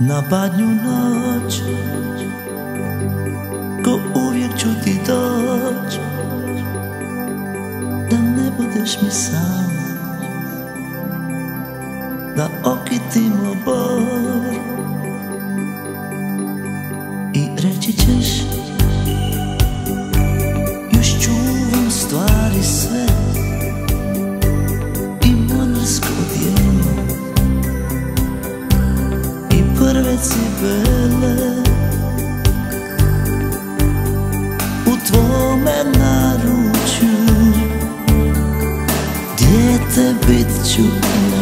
Na badnju noć Ko uvijek ću ti doć Da ne budeš mi sam Da okitimo bor let her breathe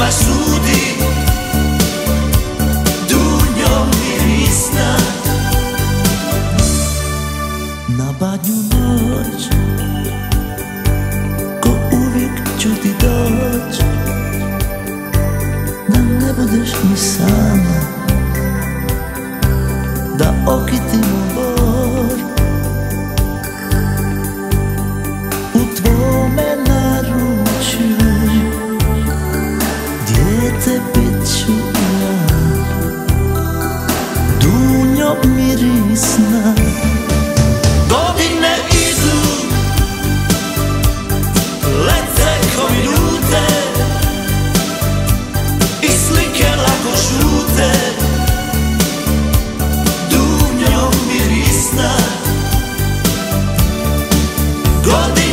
svima sudi. Dunjom mirisna. Na badnju noć Ko uvijek ću ti doć Da ne budeš mi sama Da okitim Golden